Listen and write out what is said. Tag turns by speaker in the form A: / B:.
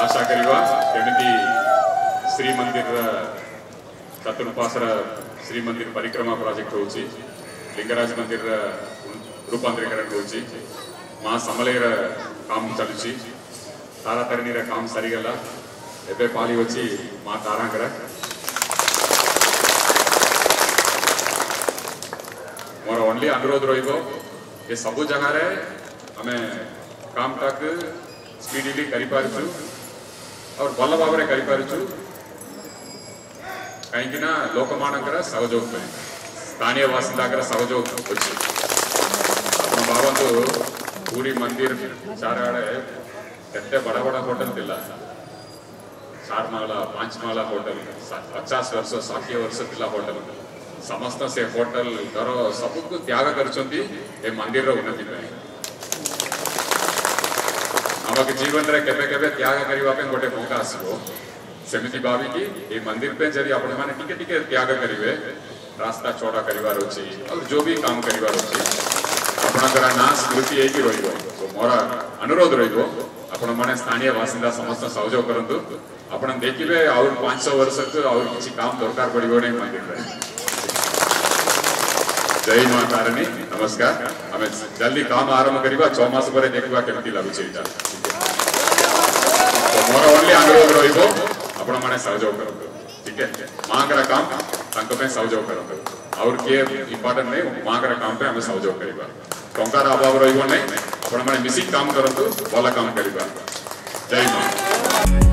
A: આ સફળ રવા કેમેકી શ્રી મંદિર રા સતન પાસરા શ્રી મંદિર પરિક્રમા પ્રોજેક્ટ હોચી રિંગરાજ મંદિર રા રૂપાંતરીકરણ કોચી માં સંભળેર કામ તલજી તારા તણી રા કામ સરી ગલા એબે પાલી હોચી માં તારાંગરા મોર ઓન્લી અનુરોધ રઈગો એ સબુ જગારે અમે કામ તક સ્પીડલી કરી પારચુ ಅವ್ರು ಬಲ್ಲಭಾವರೇ ಕೈಪಾರಿಸು ಕೈಕಿನ ಲೋಕಮಾನಂಕರ ಸಹಜೋಗ ಸ್ಥಾನೀಯ ವಾಸಿದಾಗರ ಸಹಜೋಗ వచ్చు ನಮ್ಮ ಬಾವಂದು ಪೂರಿ ಮಂದಿರ ಚಾರಾಡೆ పెద్ద బడబడ హోటల్ పిల్ల చార్మాల పాంచమాల హోటల్ పచాస్ వర్ష సాఖ్య వర్ష పిల్ల హోటల్ సమస్త సే హోటల్ ధర సబకు త్యాగ కరుచుంది ఏ మందిర్లో ఉన్నది અબ કે જીવંતરે કેબે કેબે ત્યાગ કરી વાપે મોટા પોકાસ્યો સમિતિ ભાવીકી એ મંદિર પેં જરી આપણે માને ટિકી ટિકે ત્યાગ કરીવે રાસ્તા ચોડા કરીવારો છે અબ જો ભી કામ કરીવારો છે આપણા તરા ના સ્મૃતિ હેકી રહી ગયો તો મોર અરનોદ રઈજો આપણા માને સ્થાનિયા વાસીડા સમસ્ત સહજો કરંદુ આપણ દેખીલે ઓર 500 વર્ષક ઓર કીચ કામ સરકાર પડીવોને માંગી રાય છે જય માં કારણે નમસ્કાર અમે જલ્દી કામ આરંભ કરીવા ચોમાસ કરે દેખવા કેંતી લાગુ છે તા ରହିବ ଆପଣମାନେ ସହଯୋଗ କରନ୍ତୁ ठीक है ମାଙ୍କର କାମ ତାଙ୍କ ପାଇଁ ସହଯୋଗ କରନ୍ତୁ ଆଉ କିଏ ଇମ୍ପୋର୍ଟାଣ୍ଟ ନାହିଁ ମାଙ୍କର କାମ ପାଇଁ ଆମେ ସହଯୋଗ କରିବା ଟଙ୍କାର ଅଭାବ ରହିବ ନାହିଁ ଆପଣମାନେ ମିଶିକି କାମ କରନ୍ତୁ ଭଲ କାମ କରିବା ଜୟ ମା